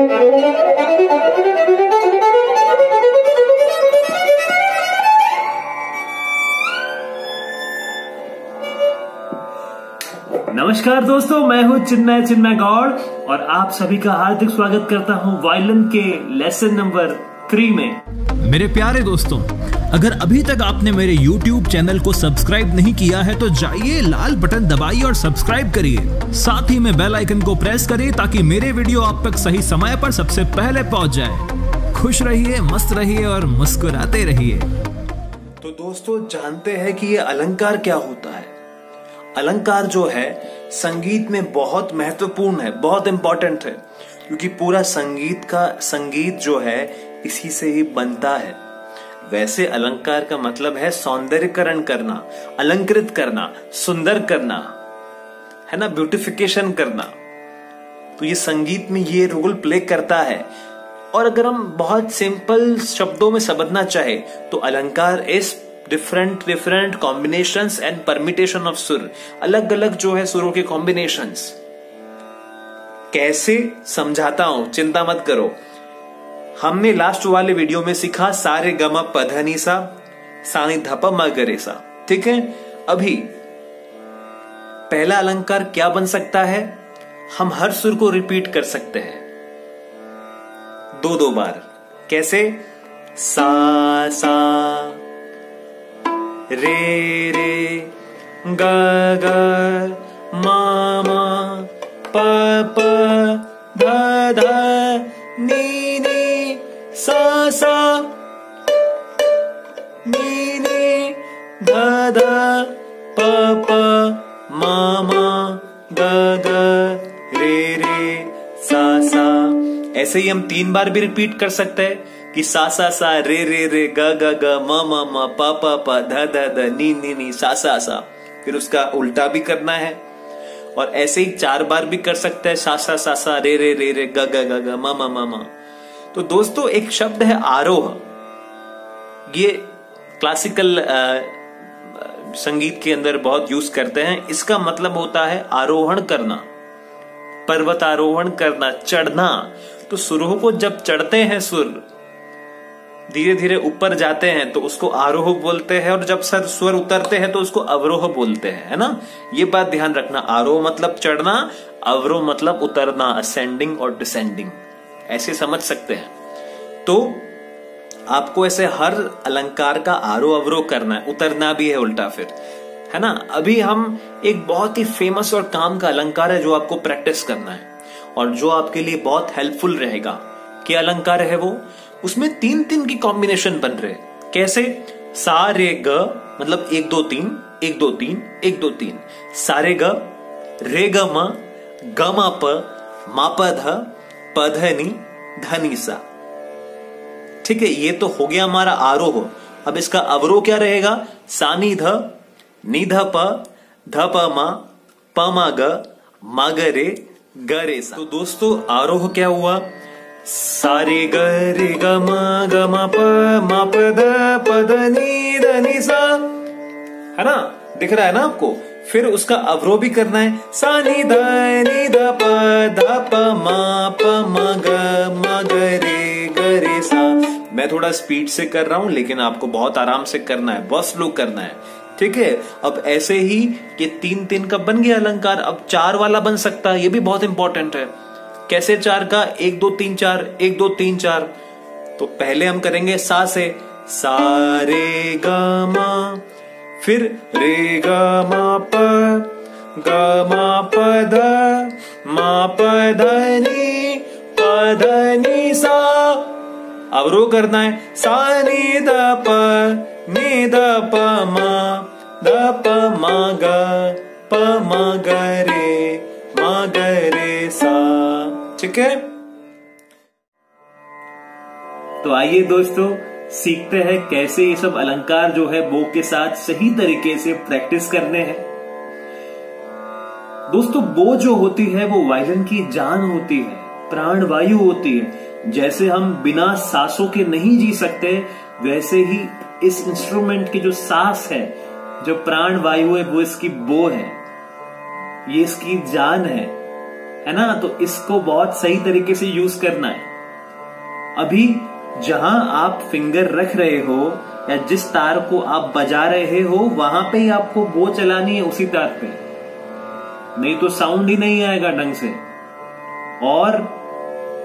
नमस्कार दोस्तों, मैं हूँ चिन्मय चिन्मय गौड़ और आप सभी का हार्दिक स्वागत करता हूँ वायलिन के लेसन नंबर थ्री में। मेरे प्यारे दोस्तों अगर अभी तक आपने मेरे YouTube चैनल को सब्सक्राइब नहीं किया है तो जाइए लाल बटन दबाइए और सब्सक्राइब करिए। साथ ही में बेल आइकन को प्रेस करिए ताकि मेरे वीडियो आप तक सही समय पर सबसे पहले पहुँच जाए। खुश रहिए, मस्त रहिए और मुस्कुराते रहिए। तो दोस्तों, जानते हैं कि ये अलंकार क्या होता है? अलंकार जो है, संगीत में बहुत महत्वपूर्ण है, बहुत इंपॉर्टेंट है, क्योंकि पूरा संगीत का, संगीत जो है, इसी से ही बनता है। वैसे अलंकार का मतलब है सौंदर्यकरण करना, अलंकृत करना, सुंदर करना, है ना ब्यूटिफिकेशन करना। तो ये संगीत में ये रोल प्ले करता है। और अगर हम बहुत सिंपल शब्दों में समझना चाहे तो अलंकार इस different different combination and permutation of सुर। अलग अलग जो है सुरों के कॉम्बिनेशन कैसे? समझाता हूँ, चिंता मत करो। हमने लास्ट वाले वीडियो में सीखा, सारे गम पधनी सा, सानी धप मगरे सा। ठीक है? अभी, पहला अलंकार क्या बन सकता है? हम हर सुर को रिपीट कर सकते हैं। दो दो बार। कैसे? सा सा, रे रे, ग ग, मा मा, प प सा। ऐसे ही हम तीन बार भी रिपीट कर सकते हैं कि सा सा सा, रे रे रे, ग ग ग, म म म, प प प, ध ध ध, नी नी नी, सा सा सा। फिर उसका उल्टा भी करना है। और ऐसे ही चार बार भी कर सकते हैं, सा सा सा सा, रे रे रे रे, ग ग ग ग, म म म तो दोस्तों, एक शब्द है आरोह। ये क्लासिकल संगीत के अंदर बहुत यूज़ करते हैं। इसका मतलब होता है आरोहण करना। पर्वत आरोहण करना, चढ़ना। तो सुरोह को जब चढ़ते हैं सुर धीरे धीरे ऊपर जाते हैं तो उसको आरोह बोलते हैं, और जब सर, स्वर उतरते हैं तो उसको अवरोह बोलते हैं, है ना? ये बात ध्यान रखना। आरोह मतलब चढ़ना, अवरोह मतलब उतरना असेंडिंग और डिसेंडिंग ऐसे समझ सकते हैं। तो आपको ऐसे हर अलंकार का आरोह अवरोह करना है। उतरना भी है उल्टा फिर। है ना? अभी हम एक बहुत ही फ़ेमस और काम का अलंकार है जो आपको प्रैक्टिस करना है। और जो आपके लिए बहुत हेल्पफुल रहेगा। क्या अलंकार है वो? उसमें तीन तीन की कॉम्बिनेशन बन रहे कैसे? सा, रे, ग मतलब एक, दो, तीन, एक, दो, तीन, एक, दो, तीन। सारे ग, रे, ग, म ग, म, प, मा, प, ध प, ध, नि धनी सा। ठीक है, ये तो हो गया हमारा आरोह। अब इसका अवरोह क्या रहेगा? सानी ध नि ध प ध प मा प मा ग मा ग रे ग रे सा। तो दोस्तों आरोह क्या हुआ? सारे ग रे ग म ग म प म प द प द नी द नी सा। है ना? दिख रहा है ना आपको? फिर उसका अवरोह भी करना है। सा नी द नी द प द प म प म ग म ग रे ग रे सा। मैं थोड़ा स्पीड से कर रहा हूँ लेकिन आपको बहुत आराम से करना है। बहुत स्लो करना है। ठीक है? अब ऐसे ही ये तीन तीन का बन गया अलंकार, अब चार वाला बन सकता है, ये भी बहुत इंपॉर्टेंट है। कैसे चार का? एक, दो, तीन, चार, एक, दो, तीन, चार। तो पहले हम करेंगे सा से। सा, रे, ग फिर रे, ग, मा, प। ग, मा, प, ध। मा, प, ध, नी। प, ध, नी, सा। अवरोह करना है। सा, नी, द, प। नी, द, प, मा। द प मा ग, प मा ग रे, मा ग रे सा। ठीक है? तो आइए दोस्तों, सीखते हैं कैसे ये सब अलंकार जो है बो के साथ सही तरीके से प्रैक्टिस करने हैं। दोस्तों बो जो होती है, वो वायलिन की जान होती है, प्राण वायु होती है। जैसे हम बिना सांसों के नहीं जी सकते, वैसे ही इस इंस्ट्रूमेंट की जो सांस है जो प्राण वायु है, वो इसकी बो है। ये इसकी जान है। है ना? तो इसको बहुत सही तरीके से यूज़ करना है। अभी जहाँ आप फिंगर रख रहे हो, या जिस तार को आप बजा रहे हो, वहाँ पे ही आपको बो चलानी है उसी तार पे। नहीं तो साउंड ही नहीं आएगा ढंग से। और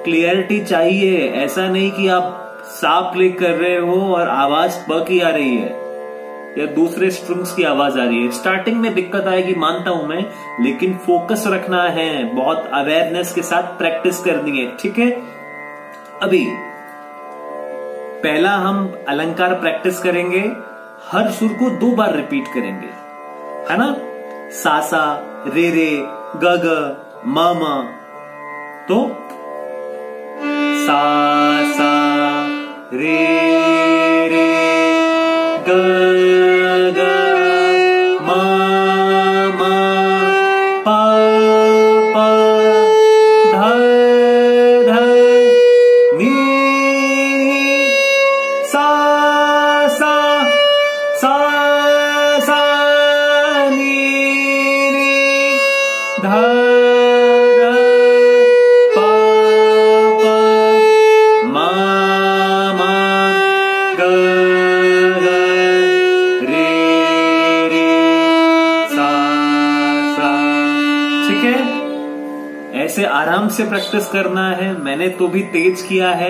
क्लियरिटी चाहिए। ऐसा नहीं कि आप साफ़ प्ले कर रहे हो और आवाज़ ब की आ रही है। या दूसरे स्ट्रिंग्स की आवाज़ आ रही है। स्टार्टिंग में दिक्कत आएगी, मानता हूँ मैं, लेकिन फोकस रखना है। बहुत अवेयरनेस के साथ प्रैक्टिस करनी है, ठीक है? अभी, पहला हम अलंकार प्रैक्टिस करेंगे, हर सुर को दो बार रिपीट करेंगे, है ना? सासा रे रे, ग ग म। तो सा सा, रे आराम से प्रैक्टिस करना है, मैंने तो भी तेज किया है,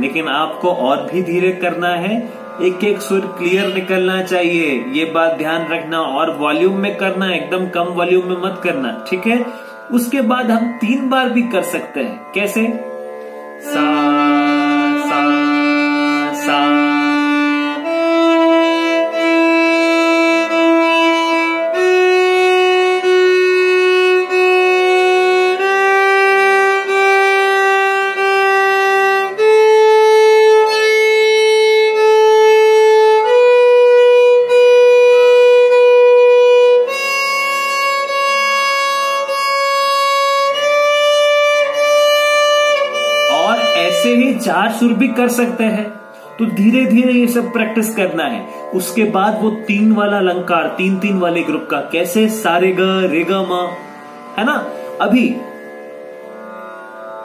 लेकिन आपको और भी धीरे करना है। एक एक सुर क्लियर निकलना चाहिए, ये बात ध्यान रखना और वॉल्यूम में करना, एकदम कम वॉल्यूम में मत करना, ठीक है? उसके बाद हम तीन बार भी कर सकते हैं। कैसे? सा सुर भी कर सकते हैं। तो धीरे धीरे ये सब प्रैक्टिस करना है। उसके बाद वो तीन वाला अलंकार तीन तीन वाले ग्रुप का कैसे सारे ग रे ग है ना? अभी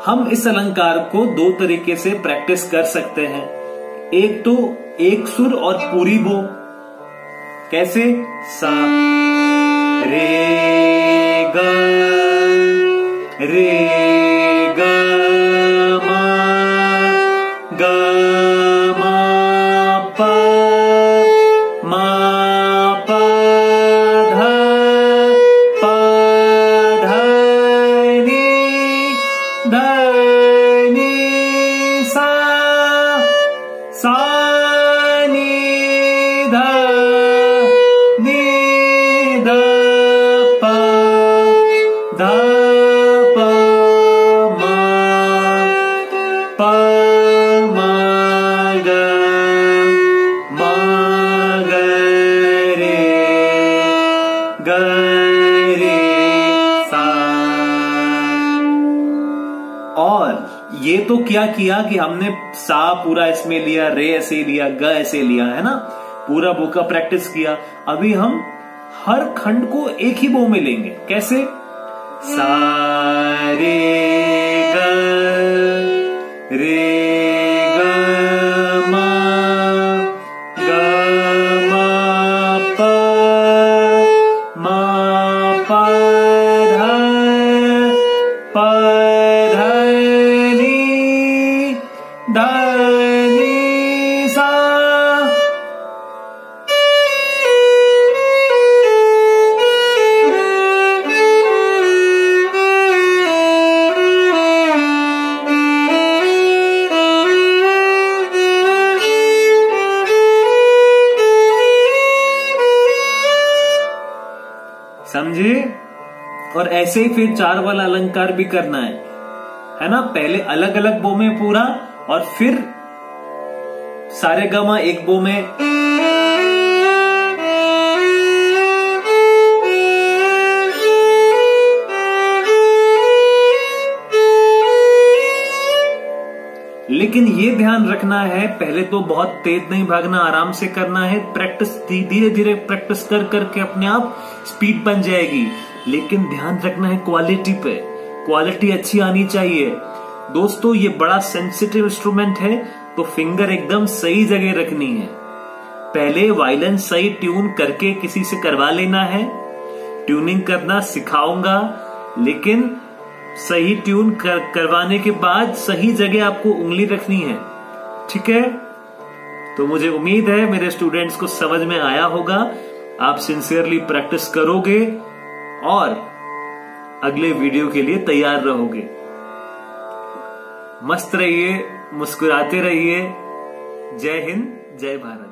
हम इस अलंकार को दो तरीके से प्रैक्टिस कर सकते हैं। एक तो एक सुर और पूरी बो। कैसे? सा, रे, ग, रे। तो क्या किया कि हमने सा पूरा इसमें लिया, रे ऐसे लिया, ग ऐसे लिया, है ना? पूरा बो का प्रैक्टिस किया। अभी हम हर खंड को एक ही बो में लेंगे। कैसे? सा, रे, ग, रे समझे और ऐसे ही फिर चार वाला अलंकार भी करना है। है ना? पहले अलग अलग बो में पूरा और फिर सारे गमा एक बो में ध्यान रखना है। पहले तो बहुत तेज नहीं भागना आराम से करना है। प्रैक्टिस धीरे धीरे प्रैक्टिस कर करके अपने आप स्पीड बन जाएगी। लेकिन ध्यान रखना है क्वालिटी पे। क्वालिटी अच्छी आनी चाहिए। दोस्तों ये बड़ा सेंसिटिव इंस्ट्रूमेंट है तो फिंगर एकदम सही जगह रखनी है। पहले वायलिन सही ट्यून करके किसी से करवा लेना है। ट्यूनिंग करना सिखाऊँगा लेकिन सही ट्यून कर, करवाने के बाद सही जगह आपको उंगली रखनी है। ठीक है? तो मुझे उम्मीद है मेरे स्टूडेंट्स को समझ में आया होगा। आप सिंसियरली प्रैक्टिस करोगे और अगले वीडियो के लिए तैयार रहोगे। मस्त रहिए, मुस्कुराते रहिए। जय हिंद, जय भारत।